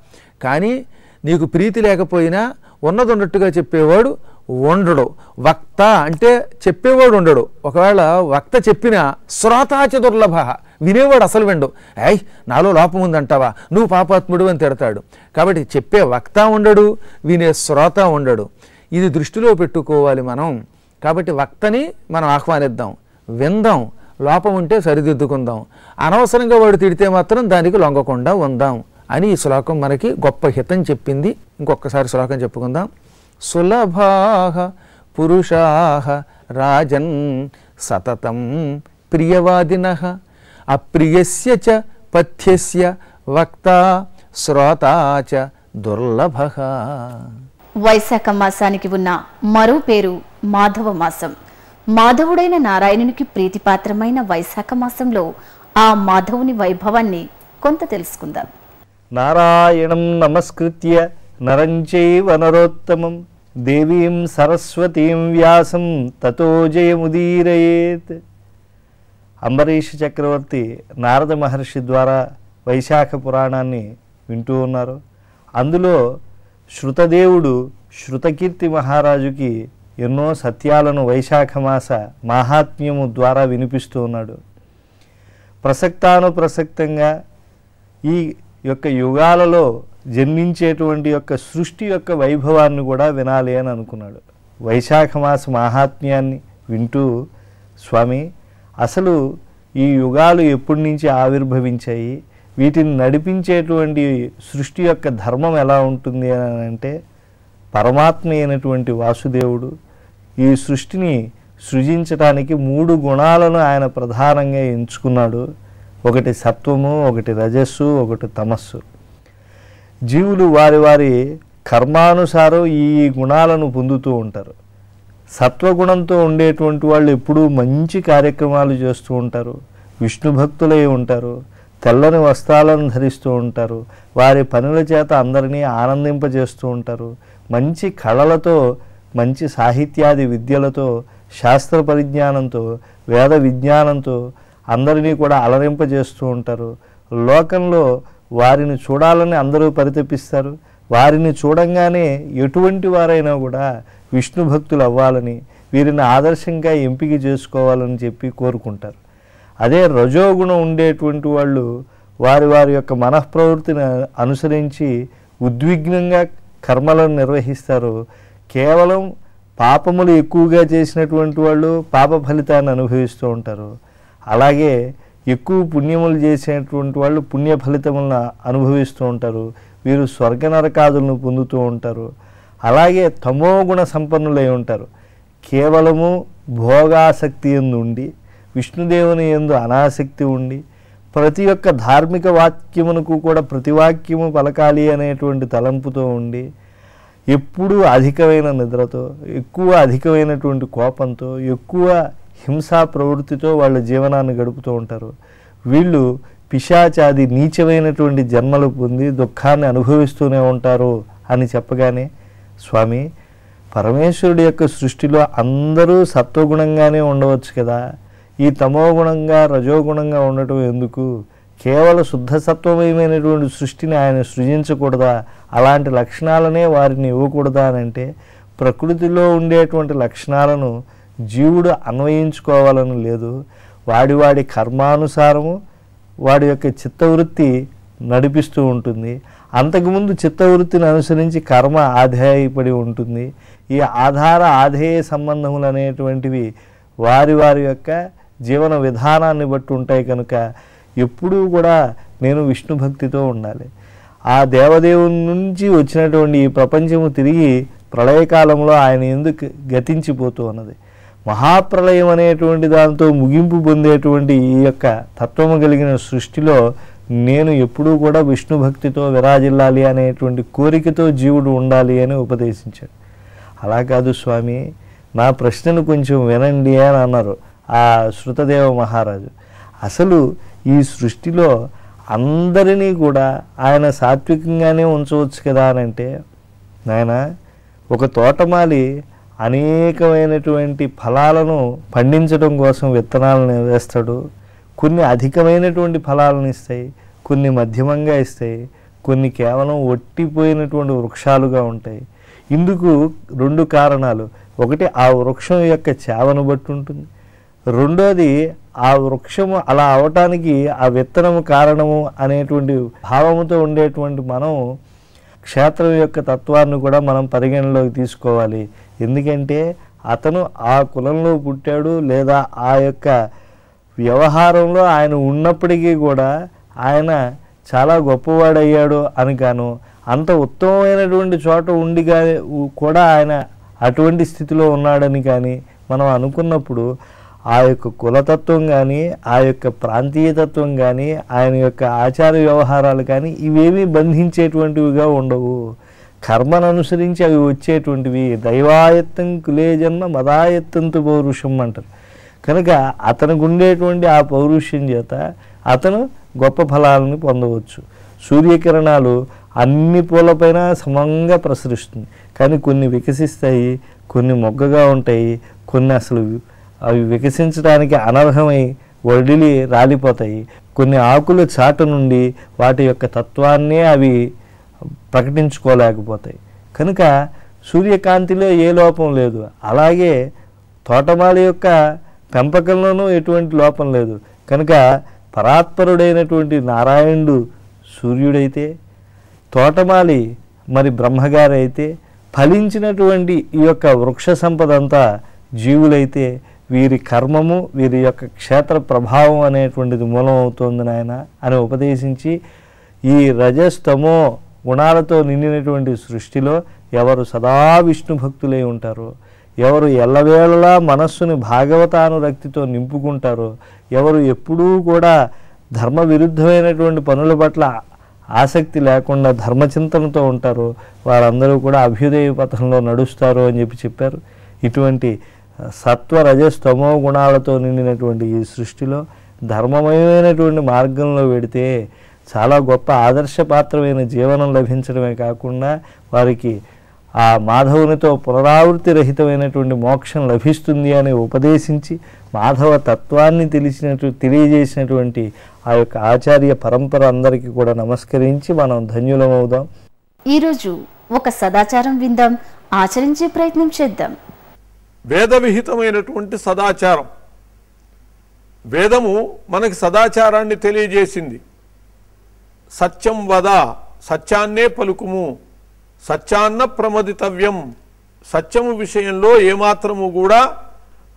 కానీ నీకు ప్రీతి లేకపోయినా ఉన్నది ఉన్నట్టుగా చెప్పేవాడు ఉండడు. వక్త అంటే చెప్పేవాడు ఉండడు. ఒకవేళ వక్త చెప్పినా శ్రోతాచ దుర్లభ వినేవాడు అసలు విండు. ఏయ్ నాలో లోపం ఉందంటావా? నువ్వు పాపాత్ముడు అని తిడతాడు. కాబట్టి చెప్పే వక్త ఉండడు వినే శ్రోత ఉండడు. ఇది దృష్టిలో పెట్టుకోవాలి మనం. కాబట్టి వక్తని మనం ఆహ్వానిద్దాం. విందాం. లోపం ఉంటే సరిదిద్దుకుందాం. అనవసరంగా వాడు తిడితే మాత్రం దానికి లొంగకుండా ఉందాం అని ఈ శ్లోకం మనకి గొప్ప హితం చెప్పింది. ఇంకొకసారి శ్లోకం చెప్పుకుందాం. సులభాహ పురుషాహ రాజన్ సతతం ప్రియవాదిన. అప్రియస్య చ పథ్యస్య వక్త శ్రోతా చ దుర్లభ. వైశాఖ మాసానికి ఉన్న మరో పేరు మాధవ మాసం. మాధవుడైన నారాయణునికి ప్రీతిపాత్రమైన వైశాఖ మాసంలో ఆ మాధవుని వైభవాన్ని కొంత తెలుసుకుందాం. నారాయణం నమస్కృత్య నరంచైవ నరోత్తమం దేవీం సరస్వతీం వ్యాసం తతో జయముదీరయేత్. అంబరీష్ చక్రవర్తి నారద మహర్షి ద్వారా వైశాఖ పురాణాన్ని వింటూ ఉన్నారు. అందులో శృతదేవుడు శృతకీర్తి మహారాజుకి ఎన్నో సత్యాలను వైశాఖ మాస మాహాత్మ్యము ద్వారా వినిపిస్తూ ఉన్నాడు. ప్రసక్తానుప్రసక్తంగా ఈ యొక్క యుగాలలో జన్మించేటువంటి యొక్క సృష్టి యొక్క వైభవాన్ని కూడా వినాలి అని అనుకున్నాడు. వైశాఖ మాస మాహాత్మ్యాన్ని వింటూ స్వామి అసలు ఈ యుగాలు ఎప్పటి నుంచి ఆవిర్భవించాయి? వీటిని నడిపించేటువంటి సృష్టి యొక్క ధర్మం ఎలా ఉంటుంది? అని అంటే పరమాత్మ అయినటువంటి వాసుదేవుడు ఈ సృష్టిని సృజించడానికి మూడు గుణాలను ఆయన ప్రధానంగా ఎంచుకున్నాడు. ఒకటి సత్వము ఒకటి రజస్సు ఒకటి తమస్సు. జీవులు వారి వారి కర్మానుసారం ఈ గుణాలను పొందుతూ ఉంటారు. సత్వగుణంతో ఉండేటువంటి వాళ్ళు ఎప్పుడూ మంచి కార్యక్రమాలు చేస్తూ ఉంటారు. విష్ణు భక్తులై ఉంటారు. తెల్లని వస్త్రాలను ధరిస్తూ ఉంటారు. వారి పనుల చేత అందరినీ ఆనందింపజేస్తూ ఉంటారు. మంచి కళలతో మంచి సాహిత్యాది విద్యలతో శాస్త్ర పరిజ్ఞానంతో వేద విజ్ఞానంతో అందరినీ కూడా అలరింపజేస్తూ ఉంటారు. లోకంలో వారిని చూడాలని అందరూ పరితపిస్తారు. వారిని చూడంగానే ఎటువంటి వారైనా కూడా విష్ణు భక్తులు అవ్వాలని వీరిని ఆదర్శంగా ఎంపిక చేసుకోవాలని చెప్పి కోరుకుంటారు. అదే రజోగుణం ఉండేటువంటి వాళ్ళు వారి వారి యొక్క మనఃప్రవృత్తిని అనుసరించి ఉద్విగ్నంగా కర్మలను నిర్వహిస్తారు. కేవలం పాపములు ఎక్కువగా చేసినటువంటి వాళ్ళు పాప ఫలితాన్ని అనుభవిస్తూ ఉంటారు. అలాగే ఎక్కువ పుణ్యములు చేసినటువంటి వాళ్ళు పుణ్య ఫలితములను అనుభవిస్తూ ఉంటారు. వీరు స్వర్గ నరకాదులను పొందుతూ ఉంటారు. అలాగే తమోగుణ సంపన్నులై ఉంటారు. కేవలము భోగాసక్తి ఎందు ఉండి విష్ణుదేవుని ఎందు అనాసక్తి ఉండి ప్రతి ఒక్క ధార్మిక వాక్యమునకు కూడా ప్రతివాక్యము పలకాలి అనేటువంటి తలంపుతో ఉండి ఎప్పుడూ అధికమైన నిద్రతో ఎక్కువ అధికమైనటువంటి కోపంతో ఎక్కువ హింసా ప్రవృత్తితో వాళ్ళ జీవనాన్ని గడుపుతూ ఉంటారు. వీళ్ళు పిశాచాది నీచమైనటువంటి జన్మలు పొంది దుఃఖాన్ని అనుభవిస్తూనే ఉంటారు అని చెప్పగానే స్వామి పరమేశ్వరుడి యొక్క సృష్టిలో అందరూ సత్వగుణంగానే ఉండవచ్చు కదా? ఈ తమోగుణంగా రజోగుణంగా ఉండటం ఎందుకు? కేవలం శుద్ధసత్వమయమైనటువంటి సృష్టిని ఆయన సృజించకూడదా? అలాంటి లక్షణాలనే వారిని ఇవ్వకూడదా అని అంటే ప్రకృతిలో ఉండేటువంటి లక్షణాలను జీవుడు అన్వయించుకోవాలని లేదు. వాడి వాడి కర్మానుసారము వాడి యొక్క చిత్తవృత్తి నడిపిస్తూ ఉంటుంది. అంతకుముందు చిత్తవృత్తిని అనుసరించి కర్మ ఆధాయపడి ఉంటుంది. ఈ ఆధార ఆధేయ సంబంధములు అనేటువంటివి వారి వారి యొక్క జీవన విధానాన్ని బట్టి ఉంటాయి కనుక ఎప్పుడూ కూడా నేను విష్ణు భక్తితో ఉండాలి. ఆ దేవదేవుని నుంచి వచ్చినటువంటి ఈ ప్రపంచము తిరిగి ప్రళయకాలంలో ఆయన ఎందుకు గతించిపోతూ ఉన్నది? మహాప్రళయం అనేటువంటి దాంతో ముగింపు పొందేటువంటి ఈ యొక్క తత్వము కలిగిన సృష్టిలో నేను ఎప్పుడూ కూడా విష్ణు భక్తితో విరాజిల్లాలి అనేటువంటి కోరికతో జీవుడు ఉండాలి అని ఉపదేశించాడు. అలా కాదు స్వామి నా ప్రశ్నను కొంచెం వినండి అని అన్నారు ఆ శృతదేవ మహారాజు. అసలు ఈ సృష్టిలో అందరినీ కూడా ఆయన సాత్వికంగానే ఉంచవచ్చు కదా అని అంటే నాయన ఒక తోటమాలి అనేకమైనటువంటి ఫలాలను పండించడం కోసం విత్తనాలను వేస్తాడు. కొన్ని అధికమైనటువంటి ఫలాలను ఇస్తాయి కొన్ని మధ్యమంగా ఇస్తాయి కొన్ని కేవలం ఒట్టిపోయినటువంటి వృక్షాలుగా ఉంటాయి. ఇందుకు రెండు కారణాలు. ఒకటి ఆ వృక్షం యొక్క చేవను బట్టి ఉంటుంది. రెండోది ఆ వృక్షము అలా అవటానికి ఆ విత్తనము కారణము అనేటువంటి భావముతో ఉండేటువంటి మనం క్షేత్రం యొక్క తత్వాన్ని కూడా మనం పరిగణలోకి తీసుకోవాలి. ఎందుకంటే అతను ఆ కులంలో పుట్టాడు లేదా ఆ యొక్క వ్యవహారంలో ఆయన ఉన్నప్పటికీ కూడా ఆయన చాలా గొప్పవాడయ్యాడు అని కాను అంత ఉత్తమమైనటువంటి చోట ఉండి కానీ కూడా ఆయన అటువంటి స్థితిలో ఉన్నాడని కానీ మనం అనుకున్నప్పుడు ఆ యొక్క కులతత్వం కానీ ఆ యొక్క ప్రాంతీయతత్వం కానీ ఆయన యొక్క ఆచార వ్యవహారాలు కానీ ఇవేమీ బంధించేటువంటివిగా ఉండవు. కర్మను అనుసరించి అవి వచ్చేటువంటివి. దైవాయత్తం కులే జన్మ పౌరుషం అంటారు. కనుక అతనికి ఉండేటువంటి ఆ పౌరుషం చేత అతను గొప్ప ఫలాలను పొందవచ్చు. సూర్యకిరణాలు అన్ని పూలపైన సమంగా ప్రసరిస్తుంది. కానీ కొన్ని వికసిస్తాయి కొన్ని మొగ్గగా ఉంటాయి కొన్ని అసలు అవి వికసించడానికి అనర్హమై వడిలి రాలిపోతాయి. కొన్ని ఆకులు చాటు నుండి వాటి యొక్క తత్వాన్నే అవి ప్రకటించుకోలేకపోతాయి. కనుక సూర్యకాంతిలో ఏ లోపం లేదు. అలాగే తోటమాలి యొక్క పెంపకంలోనూ ఎటువంటి లోపం లేదు. కనుక పరాత్పరుడైనటువంటి నారాయణుడు సూర్యుడైతే తోటమాలి మరి బ్రహ్మగారైతే అయితే ఫలించినటువంటి ఈ యొక్క వృక్ష సంపద అంతా జీవులైతే వీరి కర్మము వీరి యొక్క క్షేత్ర ప్రభావం అనేటువంటిది మూలం అవుతుంది నాయన అని ఉపదేశించి ఈ రజస్తమో గుణాలతో నిండినటువంటి సృష్టిలో ఎవరు సదా విష్ణు భక్తులై ఉంటారు. ఎవరు ఎల్లవేళలా మనస్సుని భాగవతానురక్తితో నింపుకుంటారో. ఎవరు ఎప్పుడూ కూడా ధర్మ విరుద్ధమైనటువంటి పనుల పట్ల ఆసక్తి లేకుండా ధర్మచింతనతో ఉంటారో. వారందరూ కూడా అభ్యుదయ పథంలో నడుస్తారు అని చెప్పి చెప్పారు. ఇటువంటి సత్వ రజస్తమో గుణాలతో నిండినటువంటి ఈ సృష్టిలో ధర్మమయమైనటువంటి మార్గంలో వెడితే చాలా గొప్ప ఆదర్శపాత్రమైన జీవనం లభించడమే కాకుండా వారికి ఆ మాధవునితో పునరావృత్తి రహితమైనటువంటి మోక్షం లభిస్తుంది అని ఉపదేశించి మాధవ తత్వాన్ని తెలిసినట్టు తెలియజేసినటువంటి ఆ యొక్క ఆచార్య పరంపర అందరికీ కూడా నమస్కరించి మనం ధన్యులమవుదాం. ఈరోజు ఒక సదాచారం విందాం. ఆచరించే ప్రయత్నం చేద్దాం. వేదవిహితమైనటువంటి సదాచారం. వేదము మనకి సదాచారాన్ని తెలియజేసింది. సత్యం వద సత్యాన్నే పలుకుము సత్యాన్న ప్రమదితవ్యం. సత్యము విషయంలో ఏమాత్రము కూడా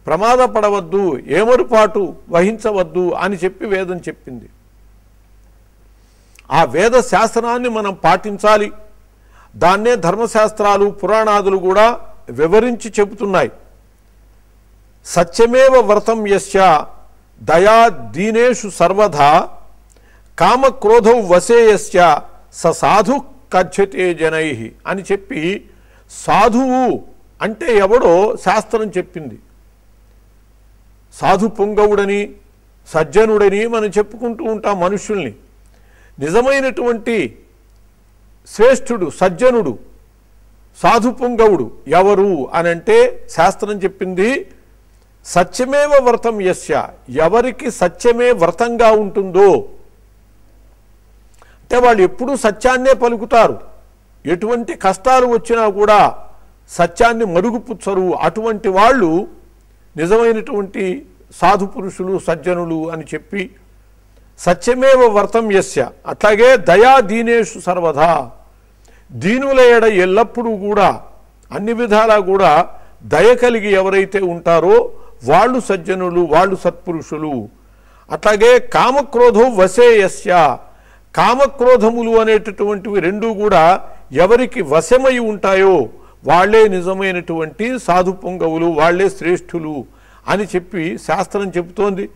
ప్రమాదపడవద్దు ఏమరుపాటు వహించవద్దు అని చెప్పి వేదం చెప్పింది. ఆ వేద శాస్త్రాన్ని మనం పాటించాలి. దాన్నే ధర్మశాస్త్రాలు పురాణాదులు కూడా వివరించి చెబుతున్నాయి. సత్యమేవ వ్రతం యస్య దయా దీనేషు సర్వదా కామక్రోధౌ వసేయస్య స సాధు కథ్యతే జనై అని చెప్పి సాధువు అంటే ఎవడో శాస్త్రం చెప్పింది. సాధు పొంగవుడని సజ్జనుడని మనం చెప్పుకుంటూ ఉంటాం మనుషుల్ని నిజమైనటువంటి శ్రేష్ఠుడు సజ్జనుడు సాధు పొంగవుడు ఎవరు అనంటే శాస్త్రం చెప్పింది సత్యమేవ వ్రతం యస్య? ఎవరికి సత్యమే వ్రతంగా ఉంటుందో? అంటే వాళ్ళు ఎప్పుడూ సత్యాన్నే పలుకుతారు. ఎటువంటి కష్టాలు వచ్చినా కూడా సత్యాన్ని మరుగుపుచ్చరు. అటువంటి వాళ్ళు నిజమైనటువంటి సాధు పురుషులు సజ్జనులు అని చెప్పి సత్యమేవ వ్రతం యస్య? అట్లాగే దయా దీనేషు సర్వదా. దీనుల ఎడ ఎల్లప్పుడూ కూడా అన్ని విధాలా కూడా దయ కలిగి ఎవరైతే ఉంటారో వాళ్ళు సజ్జనులు వాళ్ళు సత్పురుషులు. అట్లాగే కామక్రోధం వసేయస్య కామక్రోధములు అనేటటువంటివి రెండూ కూడా ఎవరికి వశమై ఉంటాయో వాళ్ళే నిజమైనటువంటి సాధు పొంగవులు వాళ్ళే శ్రేష్ఠులు అని చెప్పి శాస్త్రం చెబుతోంది.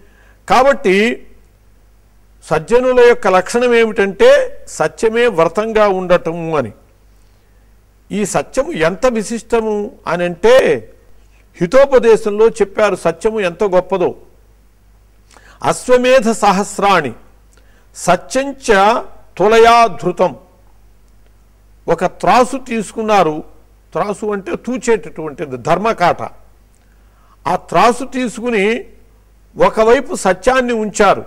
కాబట్టి సజ్జనుల యొక్క లక్షణం ఏమిటంటే సత్యమే వ్రతంగా ఉండటము అని. ఈ సత్యము ఎంత విశిష్టము అని అంటే హితోపదేశంలో చెప్పారు సత్యము ఎంత గొప్పదో. అశ్వమేధ సహస్రాణి సత్యంచ తులయా ధృతం. ఒక త్రాసు తీసుకున్నారు త్రాసు అంటే తూచేటటువంటిది ధర్మకాట. ఆ త్రాసు తీసుకుని ఒకవైపు సత్యాన్ని ఉంచారు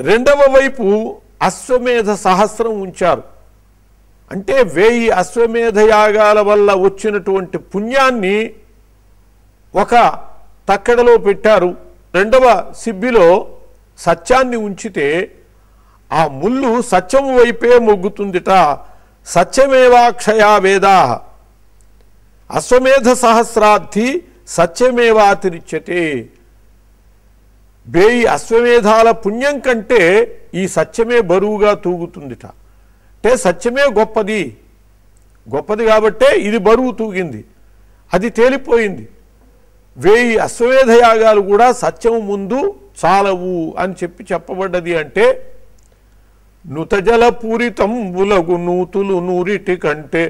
రెండవ వైపు అశ్వమేధ సహస్రం ఉంచారు. అంటే వేయి అశ్వమేధ యాగాల వల్ల వచ్చినటువంటి పుణ్యాన్ని ఒక తక్కడలో పెట్టారు. రెండవ సిబ్బిలో సత్యాన్ని ఉంచితే ఆ ముళ్ళు సత్యము వైపే మొగ్గుతుందిట. సత్యమేవాక్షయా వేదా? అశ్వమేధ సహస్రార్థి సత్యమేవాతిరిచ్యతే. బేయి అశ్వమేధాల పుణ్యం కంటే ఈ సత్యమే బరువుగా తూగుతుందిట. అంటే సత్యమే గొప్పది. గొప్పది కాబట్టే ఇది బరువు తూగింది. అది తేలిపోయింది. వేయి అశ్వమేధ యాగాలు కూడా సత్యము ముందు చాలవు అని చెప్పి చెప్పబడ్డది అంటే నుతజల పూరితంబులగు నూతులు నూరిటి కంటే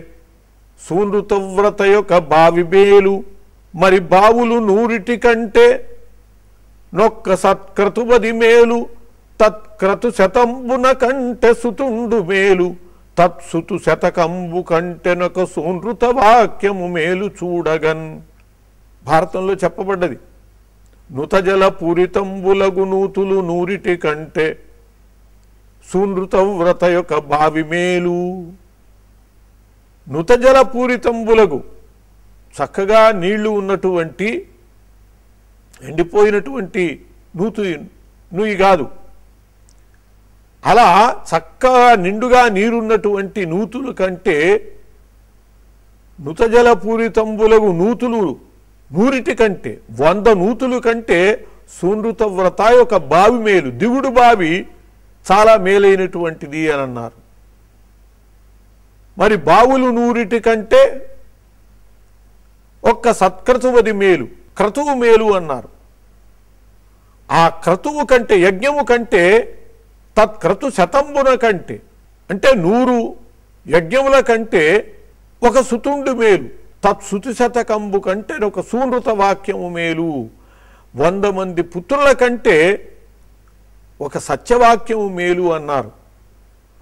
సూనృతవ్రత యొక్క బావిబేలు మరి బావులు నూరిటి కంటే నొక్క సత్క్రతుపది మేలు తత్క్రతు శతంబున కంటే సుతుండు మేలు తత్సుతు శతకంబు కంటెనొక సూనృత వాక్యము మేలు చూడగన్. భారతంలో చెప్పబడ్డది. నుతజల పూరితంబులగు నూతులు నూరిటి కంటే సునృత వ్రత యొక్క బావి మేలు. నుతజల పూరితంబులగు చక్కగా నీళ్ళు ఉన్నటువంటి ఎండిపోయినటువంటి నూతు నుయ్యి కాదు. అలా చక్కగా నిండుగా నీరున్నటువంటి నూతుల కంటే నుతజల పూరితంబులగు నూతులు నూరిటి కంటే వంద నూతులు కంటే సూనృత వ్రత ఒక బావి మేలు దిగుడు బావి చాలా మేలైనటువంటిది అని అన్నారు. మరి బావులు నూరిటి కంటే ఒక్క సత్క్రతువది మేలు క్రతువు మేలు అన్నారు. ఆ క్రతువు కంటే యజ్ఞము కంటే తత్క్రతు శతంబున కంటే అంటే నూరు యజ్ఞముల కంటే ఒక సుతుండు మేలు. తత్సుతి శతకంబు కంటే ఒక సూనృత వాక్యము మేలు. వంద మంది పుత్రుల కంటే ఒక సత్యవాక్యము మేలు అన్నారు.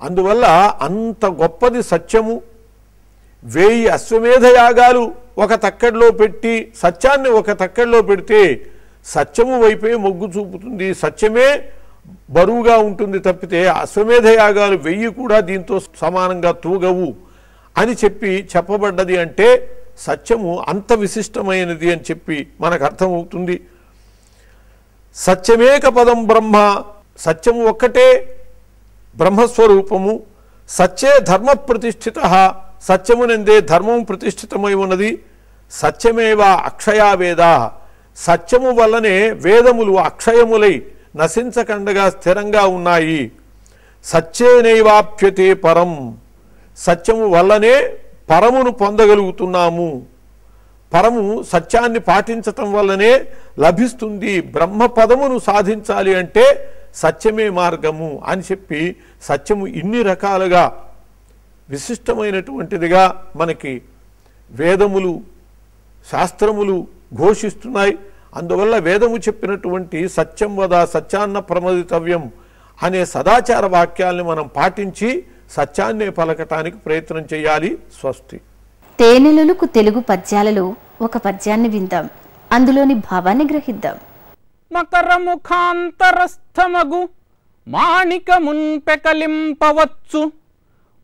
అందువల్ల అంత గొప్పది సత్యము. వేయి అశ్వమేధ యాగాలు ఒక తక్కడిలో పెట్టి సత్యాన్ని ఒక తక్కడిలో పెడితే సత్యము వైపే మొగ్గు చూపుతుంది. సత్యమే బరువుగా ఉంటుంది తప్పితే అశ్వమేధ యాగాలు వెయ్యి కూడా దీంతో సమానంగా తూగవు అని చెప్పి చెప్పబడ్డది అంటే సత్యము అంత విశిష్టమైనది అని చెప్పి మనకు అర్థమవుతుంది. సత్యమేక పదం బ్రహ్మ సత్యము ఒక్కటే బ్రహ్మస్వరూపము సత్యే ధర్మ ప్రతిష్ఠిత సత్యమునందే ధర్మం ప్రతిష్ఠితమై ఉన్నది. సత్యమేవ అక్షయా వేద సత్యము వల్లనే వేదములు అక్షయములై నశించకండగా స్థిరంగా ఉన్నాయి. సత్యేనైవాప్యతే పరం సత్యము వల్లనే పరమును పొందగలుగుతున్నాము. పరము సత్యాన్ని పాటించటం వల్లనే లభిస్తుంది. బ్రహ్మ పదమును సాధించాలి అంటే సత్యమే మార్గము అని చెప్పి సత్యము ఇన్ని రకాలుగా విశిష్టమైనటువంటిదిగా మనకి వేదములు శాస్త్రములు ఘోషిస్తున్నాయి. అందువల్ల వేదము చెప్పినటువంటి సత్యం వద సత్యాన్న ప్రమదితవ్యం అనే సదాచార వాక్యాల్ని మనం పాటించి సత్యాన్నే పలకటానికి ప్రయత్నం చేయాలి. స్వస్తి. తేనెలలకు తెలుగు పద్యాలలో ఒక పద్యాన్ని విందాం. అందులోని భావాన్ని గ్రహిద్దాం. మకరముఖాంతరస్థమగు మాణికమున్ పెకలింపవచ్చు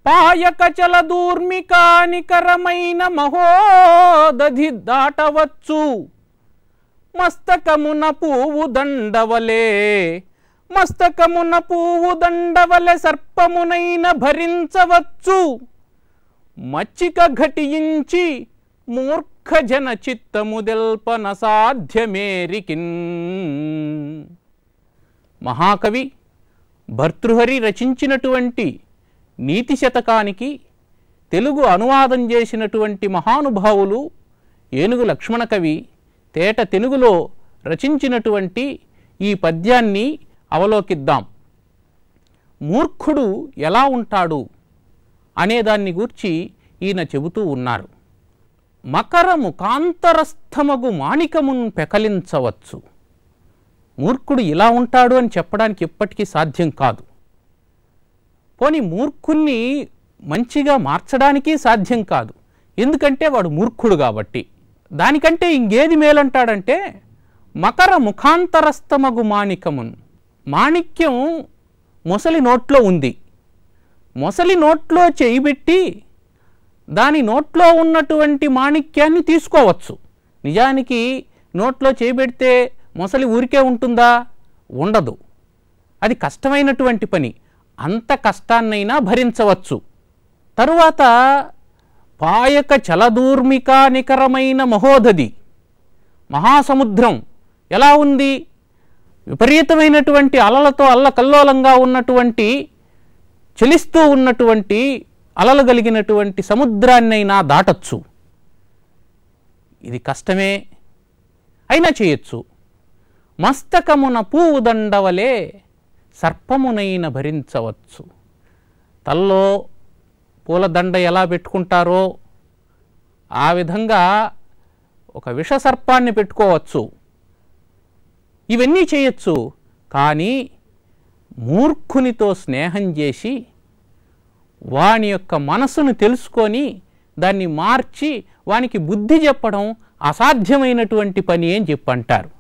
పాయక చలదూర్మికానికరమైన మహోదధి దాటవచ్చు. మస్తకమున పువ్వు దండవలే మస్తకమున పువ్వు దండవలె సర్పమునైన భరించవచ్చు. మచ్చిక ఘటించి మూర్ఖ జన సాధ్యమేరికిన్. మహాకవి భర్తృహరి రచించినటువంటి నీతి శతకానికి తెలుగు అనువాదం చేసినటువంటి మహానుభావులు ఏనుగు లక్ష్మణ కవి తేట తెలుగులో రచించినటువంటి ఈ పద్యాన్ని అవలోకిద్దాం. మూర్ఖుడు ఎలా ఉంటాడు అనేదాన్ని గూర్చి ఈయన చెబుతూ ఉన్నారు. మకరము కాంతరస్థమగు మాణికమును పెకలించవచ్చు. మూర్ఖుడు ఇలా ఉంటాడు అని చెప్పడానికి ఎప్పటికీ సాధ్యం కాదు. పోనీ మూర్ఖుణ్ణి మంచిగా మార్చడానికి సాధ్యం కాదు. ఎందుకంటే వాడు మూర్ఖుడు కాబట్టి. దానికంటే ఇంకేది మేలంటాడంటే మకర ముఖాంతరస్థమగు మాణికమును మాణిక్యం మొసలి నోట్లో ఉంది. మొసలి నోట్లో చేయిబెట్టి దాని నోట్లో ఉన్నటువంటి మాణిక్యాన్ని తీసుకోవచ్చు. నిజానికి నోట్లో చేయిబెడితే మొసలి ఊరికే ఉంటుందా? ఉండదు. అది కష్టమైనటువంటి పని. అంత కష్టాన్నైనా భరించవచ్చు. తరువాత పాయక చలదూర్మిక నికరమైన మహోదది. మహాసముద్రం ఎలా ఉంది? విపరీతమైనటువంటి అలలతో అల్లకల్లోలంగా ఉన్నటువంటి చెలిస్తూ ఉన్నటువంటి అలలు కలిగినటువంటి సముద్రాన్నైనా దాటచ్చు. ఇది కష్టమే అయినా చేయొచ్చు. మస్తకమున పువ్వు దండవలే సర్పమునైన భరించవచ్చు. తల్లో పూలదండ ఎలా పెట్టుకుంటారో ఆ విధంగా ఒక విష సర్పాన్ని పెట్టుకోవచ్చు. ఇవన్నీ చేయొచ్చు. కానీ మూర్ఖునితో స్నేహం చేసి వాని యొక్క మనసును తెలుసుకొని దాన్ని మార్చి వానికి బుద్ధి చెప్పడం అసాధ్యమైనటువంటి పని అని చెప్పంటారు.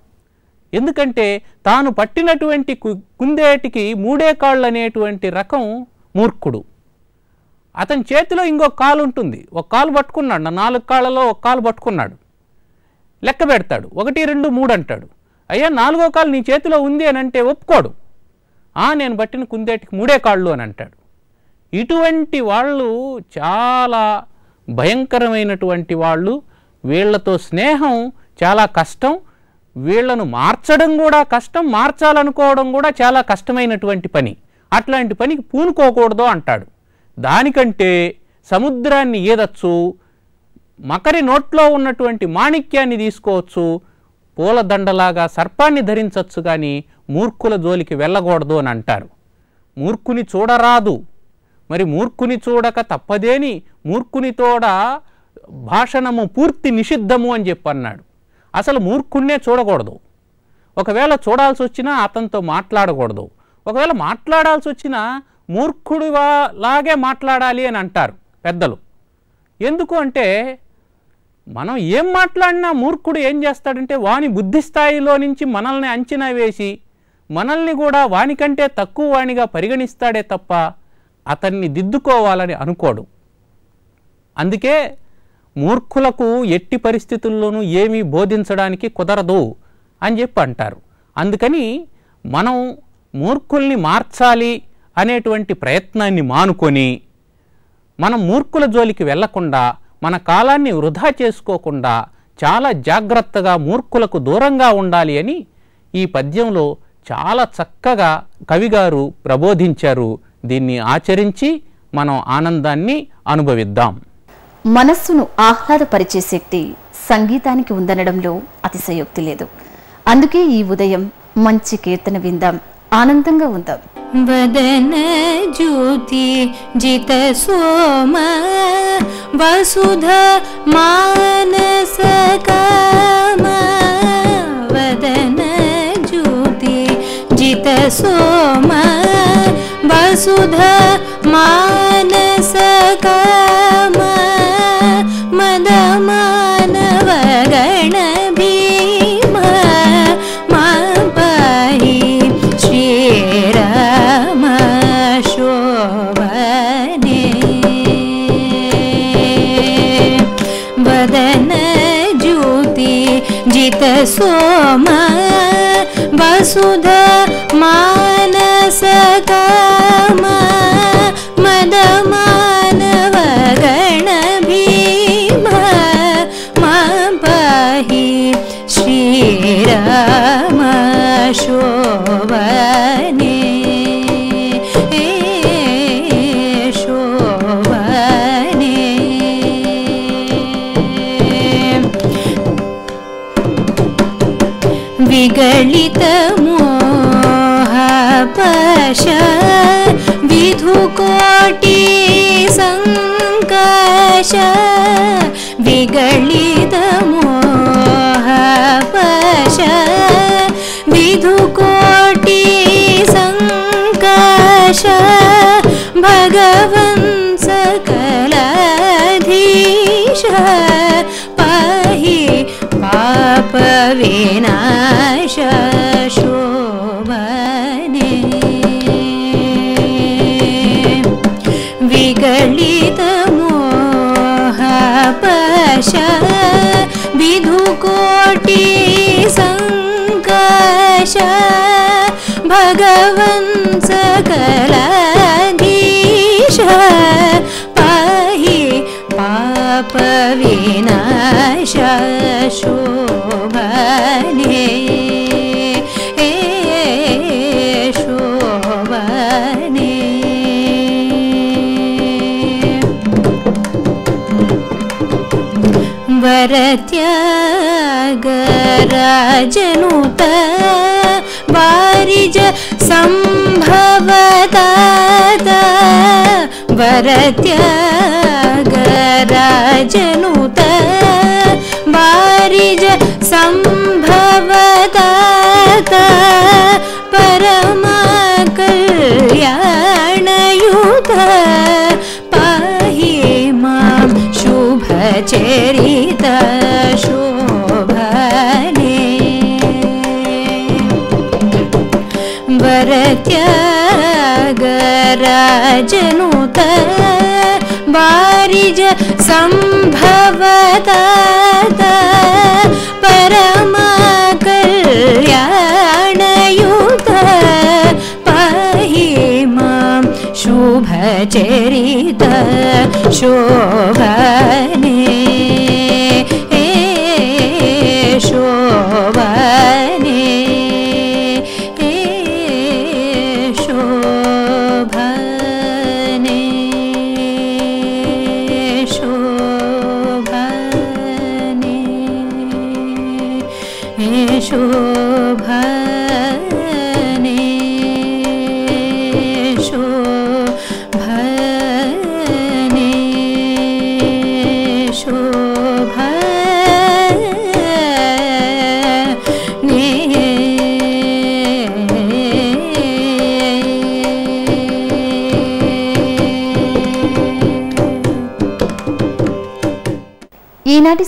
ఎందుకంటే తాను పట్టినటువంటి కు- కుందేటికి మూడే కాళ్ళు అనేటువంటి రకం మూర్ఖుడు. అతని చేతిలో ఇంకో కాలు ఉంటుంది. ఒక కాలు పట్టుకున్నాడు. నా నాలుగు కాళ్ళలో ఒక కాలు పట్టుకున్నాడు. లెక్క పెడతాడు. ఒకటి రెండు మూడు అంటాడు. అయ్యా నాలుగో కాలు నీ చేతిలో ఉంది అని అంటే ఒప్పుకోడు. "ఆ, నేను పట్టిన కుందేటికి మూడే కాళ్ళు అని అంటాడు. ఇటువంటి వాళ్ళు చాలా భయంకరమైనటువంటి వాళ్ళు. వీళ్ళతో స్నేహం చాలా కష్టం. వీళ్ళను మార్చడం కూడా కష్టం. మార్చాలనుకోవడం కూడా చాలా కష్టమైనటువంటి పని. అట్లాంటి పనికి పూనుకోకూడదు అంటాడు. దానికంటే సముద్రాన్ని ఈదచ్చు మకరి నోట్లో ఉన్నటువంటి మాణిక్యాన్ని తీసుకోవచ్చు పూలదండలాగా సర్పాన్ని ధరించవచ్చు కానీ మూర్ఖుల జోలికి వెళ్ళకూడదు అని అంటారు. మూర్ఖుని చూడరాదు. మరి మూర్ఖుని చూడక తప్పదేని? మూర్ఖుని తోడ భాషణము పూర్తి నిషిద్ధము అని చెప్పన్నాడు అసలు మూర్ఖుణ్ణే చూడకూడదు. ఒకవేళ చూడాల్సి వచ్చినా అతనితో మాట్లాడకూడదు. ఒకవేళ మాట్లాడాల్సి వచ్చినా మూర్ఖుడిలాగే మాట్లాడాలి అని అంటారు పెద్దలు. ఎందుకు అంటే మనం ఏం మాట్లాడినా మూర్ఖుడు ఏం చేస్తాడంటే వాని బుద్ధి స్థాయిలో నుంచి మనల్ని అంచనా వేసి మనల్ని కూడా వానికంటే తక్కువ వానిగా పరిగణిస్తాడే తప్ప అతన్ని దిద్దుకోవాలని అనుకోడు. అందుకే మూర్ఖులకు ఎట్టి పరిస్థితుల్లోనూ ఏమీ బోధించడానికి కుదరదు అని చెప్పి అంటారు. అందుకని మనం మూర్ఖుల్ని మార్చాలి అనేటువంటి ప్రయత్నాన్ని మానుకొని మనం మూర్ఖుల జోలికి వెళ్ళకుండా మన కాలాన్ని వృధా చేసుకోకుండా చాలా జాగ్రత్తగా మూర్ఖులకు దూరంగా ఉండాలి అని ఈ పద్యంలో చాలా చక్కగా కవిగారు ప్రబోధించారు. దీన్ని ఆచరించి మనం ఆనందాన్ని అనుభవిద్దాం. మనస్సును ఆహ్లాదపరిచే శక్తి సంగీతానికి ఉందనడంలో అతిశయోక్తి లేదు. అందుకే ఈ ఉదయం మంచి కీర్తన విందాం. ఆనందంగా ఉందాం. वदन ज्योति जित सोम वसुध मानस काम। वदन ज्योति जित सोम वसुध सोम वसुध विगळि भगवं सकल पाहि पापविनाश शोभने। एशोभने सम्भवतात वरत्यागराजनुत िज सम्भवत परमकल्याणयुत क्र्यानयुत पहि मा शुभ शुभ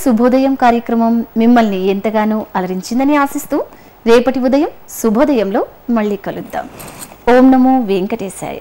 శుభోదయం కార్యక్రమం మిమ్మల్ని ఎంతగానో అలరించిందని ఆశిస్తూ రేపటి ఉదయం శుభోదయంలో మళ్ళీ కలుద్దాం. ఓం నమో వెంకటేశాయ.